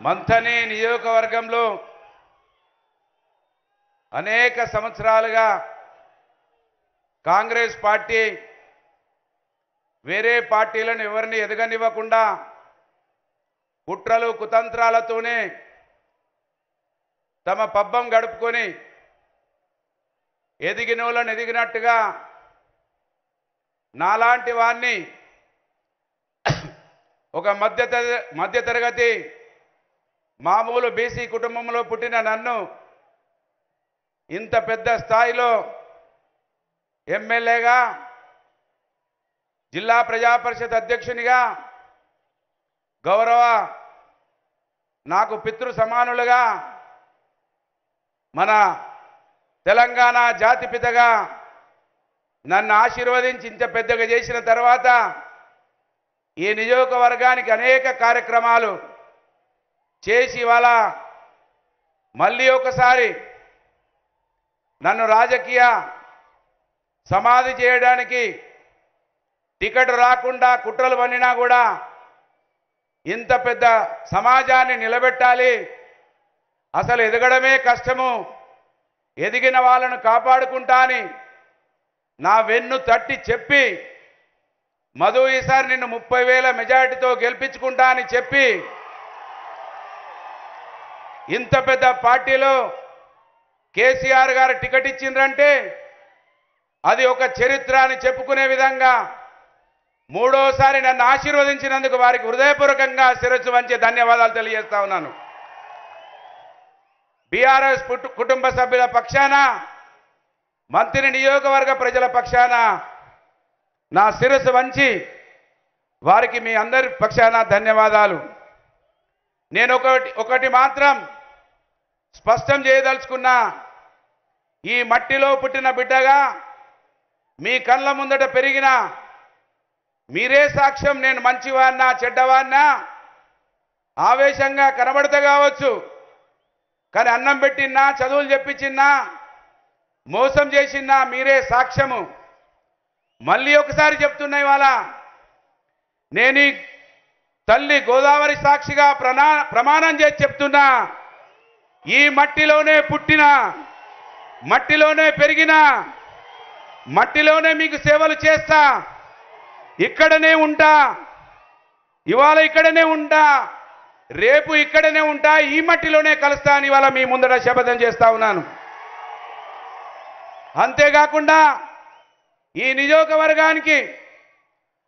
మంథని నియోజకవర్గంలో అనేక సంవత్సరాలుగా కాంగ్రెస్ పార్టీ వేరే పార్టీలను ఎవరిని ఎదగనివ్వకుండా కుట్రలు కుతంత్రాలతోనే తమ పబ్బం గడుపుకొని ఎదిగినోళ్ళను ఎదిగినట్టుగా నాలాంటి వారిని ఒక మధ్య మధ్యతరగతి మామూలు బీసీ కుటుంబంలో పుట్టిన నన్ను ఇంత పెద్ద స్థాయిలో ఎమ్మెల్యేగా జిల్లా ప్రజా పరిషత్ అధ్యక్షునిగా గౌరవ నాకు పితృ సమానులుగా మన తెలంగాణ జాతిపితగా నన్ను ఆశీర్వదించి ఇంత పెద్దగా చేసిన తర్వాత ఈ నియోజకవర్గానికి అనేక కార్యక్రమాలు చేసి ఇవాళ మళ్ళీ ఒకసారి నన్ను రాజకీయ సమాధి చేయడానికి టికెట్ రాకుండా కుట్రలు పన్నినా కూడా ఇంత పెద్ద సమాజాన్ని నిలబెట్టాలి. అసలు ఎదగడమే కష్టము. ఎదిగిన వాళ్ళను కాపాడుకుంటా అని నా వెన్ను తట్టి చెప్పి మధు ఈసారి నిన్ను ముప్పై వేల మెజార్టీతో గెలిపించుకుంటా అని చెప్పి ఇంత పెద్ద పార్టీలో కేసీఆర్ గారు టికెట్ ఇచ్చిండ్రంటే అది ఒక చరిత్ర అని చెప్పుకునే విధంగా మూడోసారి నన్ను ఆశీర్వదించినందుకు వారికి హృదయపూర్వకంగా శిరస్సు వంచి ధన్యవాదాలు తెలియజేస్తా ఉన్నాను. బీఆర్ఎస్ కుటుంబ సభ్యుల పక్షాన మంత్రి నియోజకవర్గ ప్రజల పక్షాన నా శిరస్సు వంచి వారికి మీ అందరి పక్షాన ధన్యవాదాలు. నేను ఒకటి ఒకటి మాత్రం స్పష్టం చేయదలుచుకున్నా ఈ మట్టిలో పుట్టిన బిడ్డగా మీ కళ్ళ ముందట పెరిగిన మీరే సాక్ష్యం నేను మంచివాడినా చెడ్డవాడినా ఆవేశంగా కనబడతా కావచ్చు. కానీ అన్నం పెట్టినా చదువులు చెప్పించినా మోసం చేసినా మీరే సాక్ష్యము. మళ్ళీ ఒకసారి చెప్తున్నా ఇవాళ నేను ఈ తల్లి గోదావరి సాక్షిగా ప్రనా ప్రమాణం చేసి చెప్తున్నా ఈ మట్టిలోనే పుట్టిన మట్టిలోనే పెరిగిన మట్టిలోనే మీకు సేవలు చేస్తా ఇక్కడనే ఉంటా ఇవాళ ఇక్కడనే ఉంటా రేపు ఇక్కడనే ఉంటా ఈ మట్టిలోనే కలుస్తా అని ఇవాళ మీ ముందర శపథం చేస్తా ఉన్నాను. అంతేకాకుండా ఈ నియోజకవర్గానికి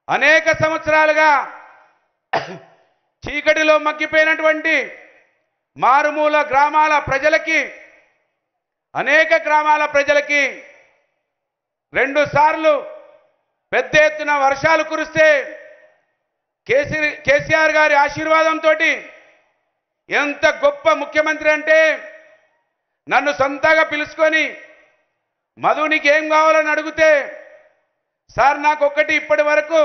అనేక సంవత్సరాలుగా చీకటిలో మగ్గిపోయినటువంటి మారుమూల గ్రామాల ప్రజలకి అనేక గ్రామాల ప్రజలకి రెండు సార్లు పెద్ద ఎత్తున వర్షాలు కురిస్తే కేసీ కేసీఆర్ గారి ఆశీర్వాదంతో ఎంత గొప్ప ముఖ్యమంత్రి అంటే నన్ను సొంతగా పిలుచుకొని మధు ఏం కావాలని అడిగితే సార్ నాకు ఒక్కటి ఇప్పటి వరకు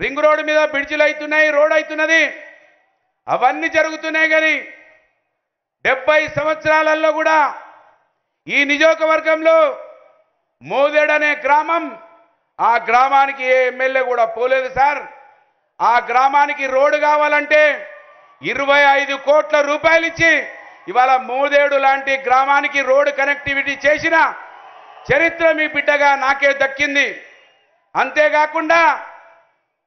రింగ్ రోడ్డు మీద బ్రిడ్జిలు అవుతున్నాయి రోడ్ అవుతున్నది అవన్నీ జరుగుతున్నాయి కానీ డెబ్బై సంవత్సరాలలో కూడా ఈ నియోజకవర్గంలో అనే గ్రామం ఆ గ్రామానికి ఏ ఎమ్మెల్యే కూడా పోలేదు సార్. ఆ గ్రామానికి రోడ్డు కావాలంటే ఇరవై ఐదు కోట్ల రూపాయలు ఇచ్చి ఇవాళ మోదేడు లాంటి గ్రామానికి రోడ్డు కనెక్టివిటీ చేసిన చరిత్ర మీ బిడ్డగా నాకే దక్కింది. అంతేకాకుండా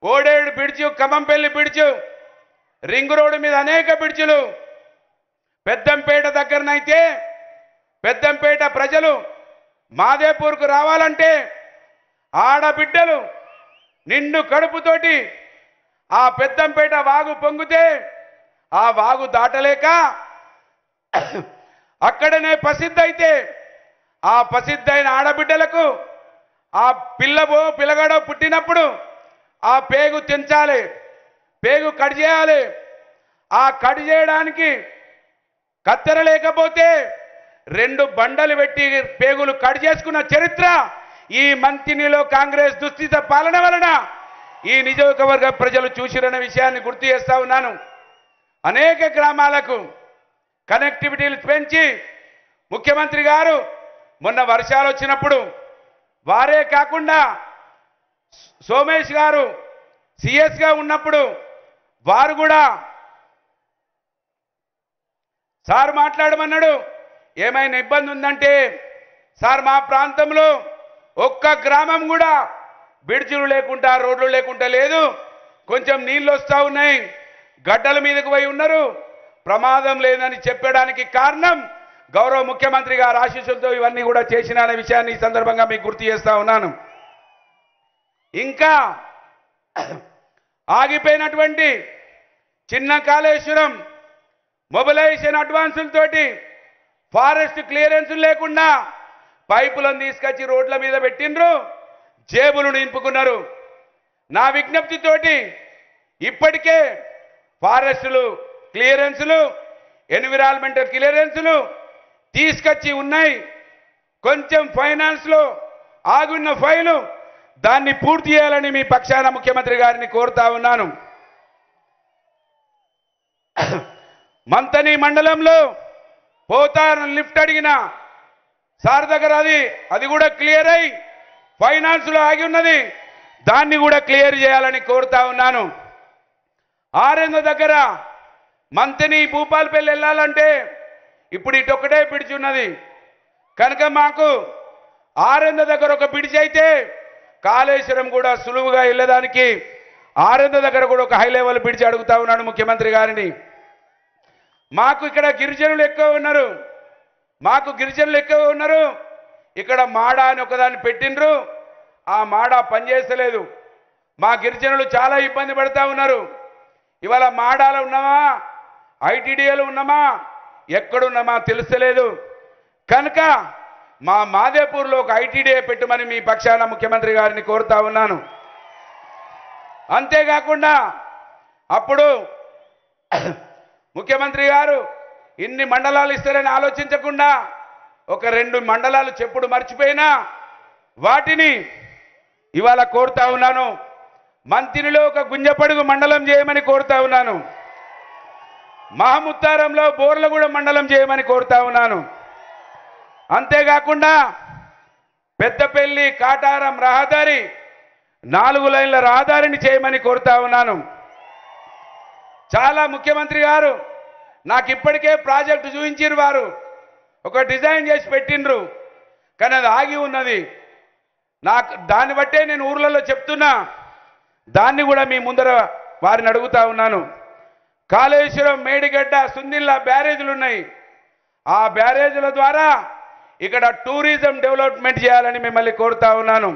Odedu bridge Khammampalli bridge ring road మీద అనేక బిడ్చులు. పెద్దంపేట దగ్గరనైతే పెద్దంపేట ప్రజలు మాదేపూర్కు రావాలంటే ఆడబిడ్డలు నిండు కడుపుతోటి ఆ పెద్దంపేట వాగు పొంగితే ఆ వాగు దాటలేక అక్కడనే ప్రసిద్ధైతే ఆ ప్రసిద్ధైన ఆడబిడ్డలకు ఆ పిల్లవో పిల్లగాడో పుట్టినప్పుడు ఆ పేగు తెంచాలి పేగు కట్ చేయాలి. ఆ కట్ చేయడానికి కత్తెర లేకపోతే రెండు బండలు పెట్టి పేగులు కట్ చేసుకున్న చరిత్ర ఈ మంతినిలో కాంగ్రెస్ దుస్థిత పాలన వలన ఈ నియోజకవర్గ ప్రజలు చూసిరన్న విషయాన్ని గుర్తు చేస్తా ఉన్నాను. అనేక గ్రామాలకు కనెక్టివిటీలు పెంచి ముఖ్యమంత్రి గారు మొన్న వర్షాలు వచ్చినప్పుడు వారే కాకుండా సోమేష్ గారు సిఎస్గా ఉన్నప్పుడు వారు కూడా సార్ మాట్లాడమన్నాడు ఏమైనా ఇబ్బంది ఉందంటే సార్ మా ప్రాంతంలో ఒక్క గ్రామం కూడా బిడ్జులు లేకుండా రోడ్లు లేకుండా లేదు. కొంచెం నీళ్ళు వస్తూ ఉన్నాయి. గడ్డల మీదకు పోయి ఉన్నారు. ప్రమాదం లేదని చెప్పడానికి కారణం గౌరవ ముఖ్యమంత్రి గారు ఆశీస్సులతో ఇవన్నీ కూడా చేసిన విషయాన్ని ఈ సందర్భంగా మీకు గుర్తు చేస్తా ఉన్నాను. ఇంకా ఆగిపోయినటువంటి చిన్న కాళేశ్వరం మొబిలైజేషన్ అడ్వాన్సులతోటి ఫారెస్ట్ క్లియరెన్స్ లేకుండా పైపులను తీసుకొచ్చి రోడ్ల మీద పెట్టిండ్రు జేబులు నింపుకున్నారు. నా విజ్ఞప్తితోటి ఇప్పటికే ఫారెస్టులు క్లియరెన్సులు ఎన్విరాన్మెంటల్ క్లియరెన్సులు తీసుకొచ్చి ఉన్నాయి. కొంచెం ఫైనాన్స్లో ఆగున్న ఫైలు దాన్ని పూర్తి చేయాలని మీ పక్షాన ముఖ్యమంత్రి గారిని కోరుతా ఉన్నాను. మంతని మండలంలో పోతారని లిఫ్ట్ అడిగిన సార్ దగ్గర అది అది కూడా క్లియర్ అయి ఫైనాన్స్లో ఆగి ఉన్నది. దాన్ని కూడా క్లియర్ చేయాలని కోరుతా ఉన్నాను. ఆరెంద దగ్గర మంతని భూపాలపల్లి వెళ్ళాలంటే ఇప్పుడు ఇటొక్కటే పిడిచి ఉన్నది. కనుక మాకు ఆరెంద దగ్గర ఒక పిడిచి అయితే కాళేశ్వరం కూడా సులువుగా వెళ్ళడానికి ఆరెంద దగ్గర కూడా ఒక హై లెవెల్ పిడిచి అడుగుతా ఉన్నాడు ముఖ్యమంత్రి గారిని. మాకు ఇక్కడ గిరిజనులు ఎక్కువ ఉన్నారు. మాకు గిరిజనులు ఎక్కువ ఉన్నారు. ఇక్కడ మాడ అని ఒకదాన్ని పెట్టిండ్రు. ఆ మాడ పనిచేస్తలేదు మా గిరిజనులు చాలా ఇబ్బంది పడతా ఉన్నారు. ఇవాళ మాడాలో ఉన్నామా? ఐటీడీఏలో ఉన్నామా? ఎక్కడున్నామా తెలుస్తలేదు. కనుక మా మాదేపూర్లో ఒక ఐటీడీఏ పెట్టమని మీ పక్షాన ముఖ్యమంత్రి గారిని కోరుతా ఉన్నాను. అంతేకాకుండా అప్పుడు ముఖ్యమంత్రి గారు ఇన్ని మండలాలు ఇస్తారని ఆలోచించకుండా ఒక రెండు మండలాలు చెప్పుడు మర్చిపోయినా వాటిని ఇవాళ కోరుతా ఉన్నాను. మంత్రిలో ఒక గుంజపడుగు మండలం చేయమని కోరుతా ఉన్నాను. మహముత్తారంలో బోర్లగూడ మండలం చేయమని కోరుతా ఉన్నాను. అంతేకాకుండా పెద్దపల్లి కాటారం రహదారి నాలుగు లైన్ల రహదారిని చేయమని కోరుతా ఉన్నాను. చాలా ముఖ్యమంత్రి గారు నాకు ఇప్పటికే ప్రాజెక్టు చూపించారు వారు. ఒక డిజైన్ చేసి పెట్టిండ్రు. కానీ అది ఆగి ఉన్నది. నాకు దాన్ని బట్టే నేను ఊర్లలో చెప్తున్నా. దాన్ని కూడా మీ ముందర వారిని అడుగుతా ఉన్నాను. కాళేశ్వరం మేడిగడ్డ సుందిల్లా బ్యారేజీలు ఉన్నాయి. ఆ బ్యారేజీల ద్వారా ఇక్కడ టూరిజం డెవలప్మెంట్ చేయాలని మిమ్మల్ని కోరుతా ఉన్నాను.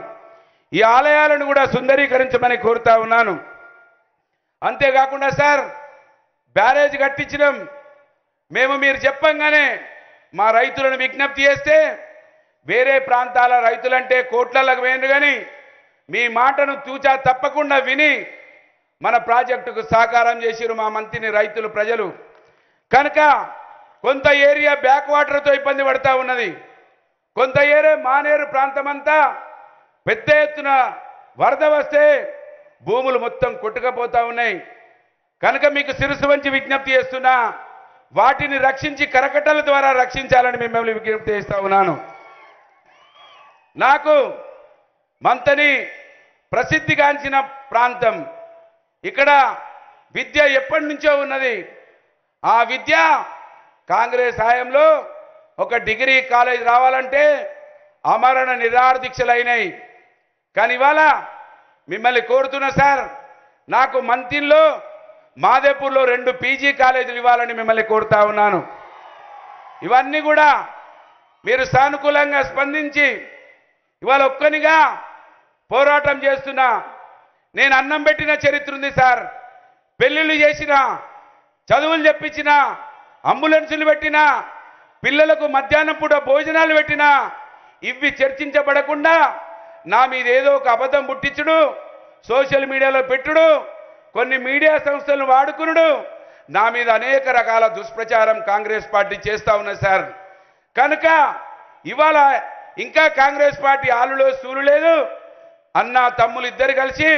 ఈ ఆలయాలను కూడా సుందరీకరించమని కోరుతా ఉన్నాను. అంతేకాకుండా సార్ బ్యారేజ్ కట్టించడం మేము మీరు చెప్పంగానే మా రైతులను విజ్ఞప్తి చేస్తే వేరే ప్రాంతాల రైతులంటే కోట్లకు వేయండి కానీ మీ మాటను తూచా తప్పకుండా విని మన ప్రాజెక్టుకు సహకారం చేసిరు మా మంత్రిని రైతులు ప్రజలు. కనుక కొంత ఏరియా బ్యాక్ వాటర్తో ఇబ్బంది పడతా ఉన్నది. కొంత ఏరియా మానేరు ప్రాంతమంతా పెద్ద ఎత్తున వరద వస్తే భూములు మొత్తం కొట్టుకపోతా ఉన్నాయి. కనుక మీకు సిరుసు వంచి విజ్ఞప్తి చేస్తున్నా వాటిని రక్షించి కరకట్టల ద్వారా రక్షించాలని మిమ్మల్ని విజ్ఞప్తి చేస్తా ఉన్నాను. నాకు మంతని ప్రసిద్ధిగాంచిన ప్రాంతం ఇక్కడ విద్య ఎప్పటి నుంచో ఉన్నది. ఆ విద్య కాంగ్రెస్ హయాంలో ఒక డిగ్రీ కాలేజ్ రావాలంటే అమరణ నిరాహార దీక్షలైనాయి కానీ ఇవాళ మిమ్మల్ని కోరుతున్నా సార్ నాకు మంతిల్లో మాదేపూర్లో రెండు పీజీ కాలేజీలు ఇవ్వాలని మిమ్మల్ని కోరుతా ఉన్నాను. ఇవన్నీ కూడా మీరు సానుకూలంగా స్పందించి ఇవాళ ఒక్కనిగా పోరాటం చేస్తున్నా నేను అన్నం పెట్టిన చరిత్ర ఉంది సార్. పెళ్ళిళ్ళు చేసిన చదువులు చెప్పించిన అంబులెన్సులు పెట్టిన పిల్లలకు మధ్యాహ్నం పూట భోజనాలు పెట్టినా ఇవి చర్చించబడకుండా నా మీద ఏదో ఒక అబద్ధం పుట్టించుడు సోషల్ మీడియాలో పెట్టుడు కొన్ని మీడియా సంస్థలను వాడుకునుడు నా మీద అనేక రకాల దుష్ప్రచారం కాంగ్రెస్ పార్టీ చేస్తా ఉన్నది సార్. కనుక ఇవాళ ఇంకా కాంగ్రెస్ పార్టీ ఆలులో సూలు లేదు అన్న తమ్ములు ఇద్దరు కలిసి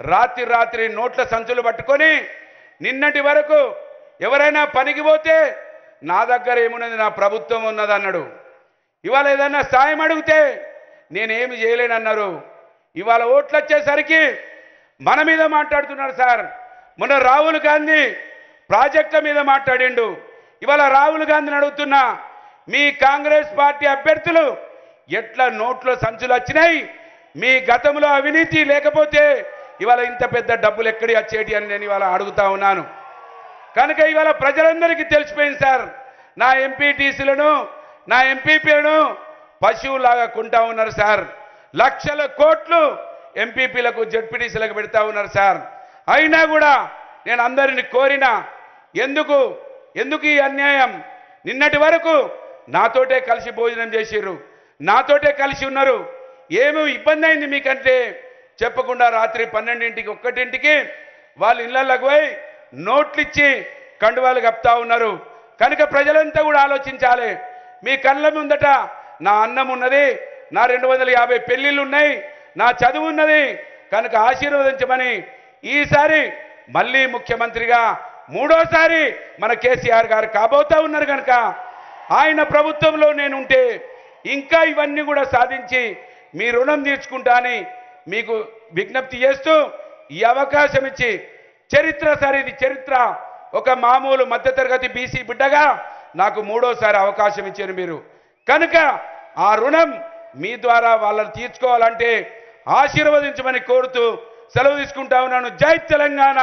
రాత్రి రాత్రి నోట్ల సంచులు పట్టుకొని నిన్నటి వరకు ఎవరైనా పనికి పోతే నా దగ్గర ఏమున్నది? నా ప్రభుత్వం ఉన్నది అన్నాడు. ఇవాళ ఏదైనా సాయం అడిగితే నేనేమి చేయలేనన్నారు. ఇవాళ ఓట్లు వచ్చేసరికి మన మీద మాట్లాడుతున్నారు సార్. మొన్న రాహుల్ గాంధీ ప్రాజెక్టుల మీద మాట్లాడిండు. ఇవాళ రాహుల్ గాంధీని అడుగుతున్నా మీ కాంగ్రెస్ పార్టీ అభ్యర్థులు ఎట్లా నోట్లో సంచులు వచ్చినాయి? మీ గతంలో అవినీతి లేకపోతే ఇవాళ ఇంత పెద్ద డబ్బులు ఎక్కడి వచ్చేటి అని నేను ఇవాళ అడుగుతా ఉన్నాను. కనుక ఇవాళ ప్రజలందరికీ తెలిసిపోయింది సార్ నా ఎంపీటీసీలను నా ఎంపీపీలను పశువులాగా కొంటా ఉన్నారు సార్. లక్షల కోట్లు ఎంపీపీలకు జడ్పీటీసీలకు పెడతా ఉన్నారు సార్. అయినా కూడా నేను అందరిని కోరిన ఎందుకు ఎందుకు ఈ అన్యాయం? నిన్నటి వరకు నాతోటే కలిసి భోజనం చేసిర్రు నాతోటే కలిసి ఉన్నారు. ఏమి ఇబ్బంది అయింది మీకంటే? చెప్పకుండా రాత్రి పన్నెండింటికి ఒక్కటింటికి వాళ్ళ ఇళ్ళలోకి పోయి నోట్లు ఇచ్చి కండువాలు కప్తా ఉన్నారు. కనుక ప్రజలంతా కూడా ఆలోచించాలి. మీ కళ్ళ ముందట నా అన్నం ఉన్నది నా రెండు వందల యాభై పెళ్ళిళ్ళు ఉన్నాయి నా చదువు ఉన్నది కనుక ఆశీర్వదించమని ఈసారి మళ్ళీ ముఖ్యమంత్రిగా మూడోసారి మన కేసీఆర్ గారు కాబోతా ఉన్నారు కనుక ఆయన ప్రభుత్వంలో నేను ఉంటే ఇంకా ఇవన్నీ కూడా సాధించి మీ రుణం తీర్చుకుంటా అని మీకు విజ్ఞప్తి చేస్తూ ఈ అవకాశం ఇచ్చి చరిత్ర సార్ ఇది చరిత్ర ఒక మామూలు మధ్యతరగతి బీసీ బిడ్డగా నాకు మూడోసారి అవకాశం ఇచ్చారు మీరు. కనుక ఆ రుణం మీ ద్వారా వాళ్ళని తీర్చుకోవాలంటే ఆశీర్వదించమని కోరుతూ సెలవు తీసుకుంటా ఉన్నాను. జై తెలంగాణ!